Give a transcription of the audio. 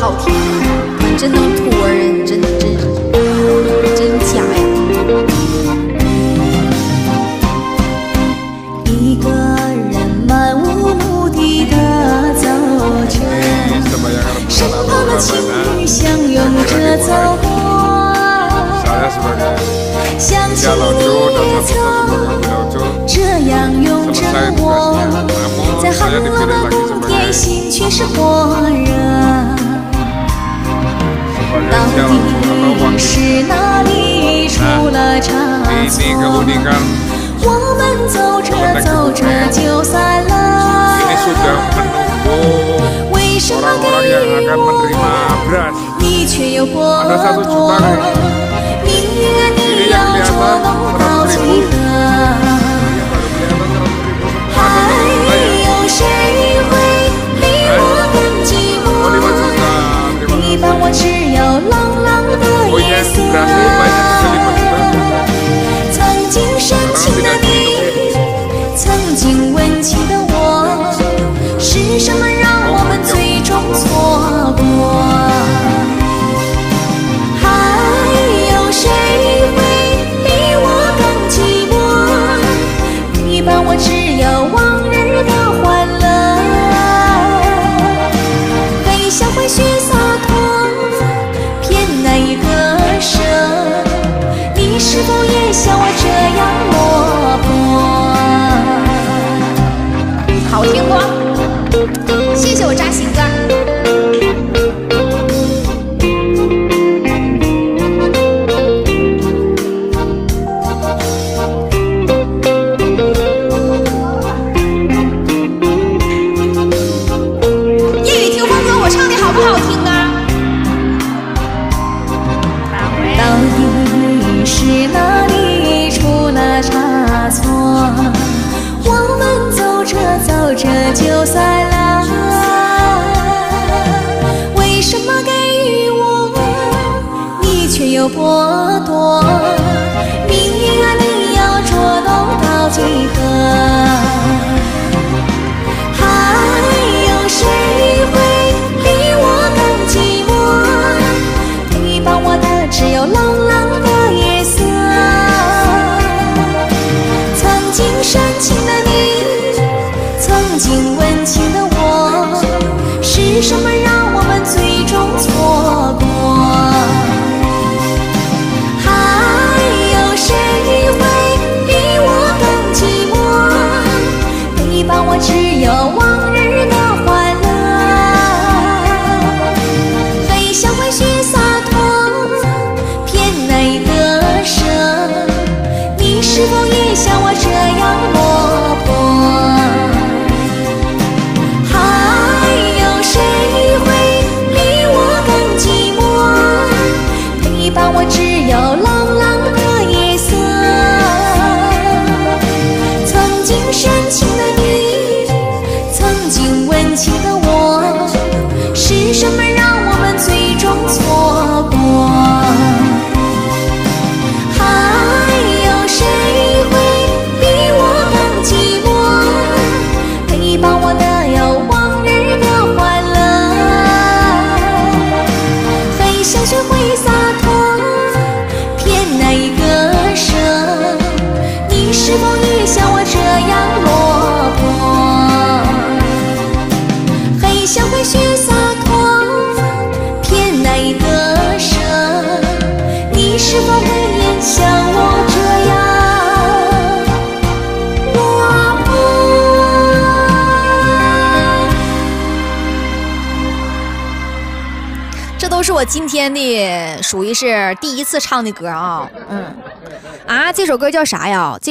好听，你真能托人，真真真假呀！一个人漫无目的的走着，身旁的情侣相拥着走过。想起你也曾这样拥着我，在寒冷的冬天，心却是火热。差错？我们走着走着就散了。为什么给我，你却又剥夺？明月你要捉弄到几何？是着走着就散了。为什么给予我，你却又剥夺？命运啊，你要捉弄到几何？有我是否也像我这样落魄？微笑会许洒脱，偏难以割舍。你是否会也像我这样落魄？这都是我今天的，属于是第一次唱的歌啊。嗯，啊，这首歌叫啥呀？这